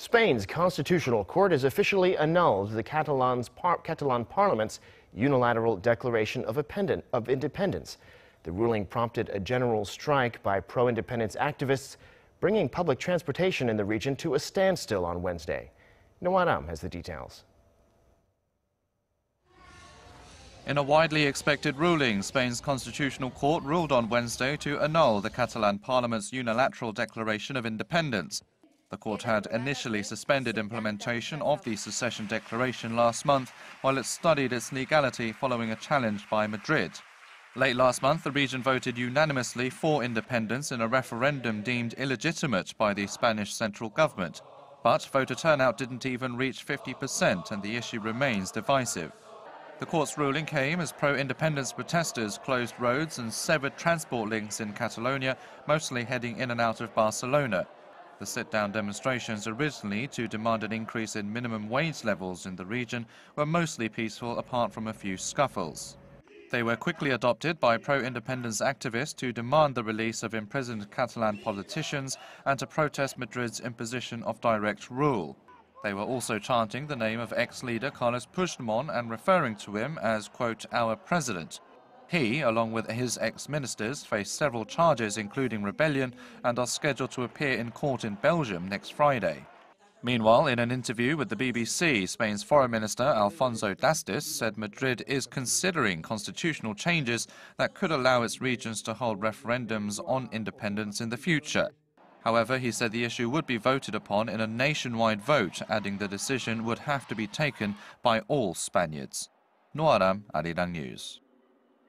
Spain's constitutional court has officially annulled the par Catalan parliament's unilateral declaration of, of independence. The ruling prompted a general strike by pro-independence activists, bringing public transportation in the region to a standstill on Wednesday. Ram has the details. In a widely expected ruling, Spain's Constitutional Court ruled on Wednesday to annul the Catalan Parliament's unilateral declaration of independence. The court had initially suspended implementation of the secession declaration last month while it studied its legality following a challenge by Madrid. Late last month, the region voted unanimously for independence in a referendum deemed illegitimate by the Spanish central government. But voter turnout didn't even reach 50% and the issue remains divisive. The court's ruling came as pro-independence protesters closed roads and severed transport links in Catalonia, mostly heading in and out of Barcelona. The sit-down demonstrations originally to demand an increase in minimum wage levels in the region were mostly peaceful apart from a few scuffles. They were quickly adopted by pro-independence activists to demand the release of imprisoned Catalan politicians and to protest Madrid's imposition of direct rule. They were also chanting the name of ex-leader Carles Puigdemont and referring to him as, quote, our president. He, along with his ex-ministers, face several charges including rebellion and are scheduled to appear in court in Belgium next Friday. Meanwhile, in an interview with the BBC, Spain's Foreign Minister Alfonso Dastis said Madrid is considering constitutional changes that could allow its regions to hold referendums on independence in the future. However, he said the issue would be voted upon in a nationwide vote, adding the decision would have to be taken by all Spaniards. Ro Aram, Arirang News.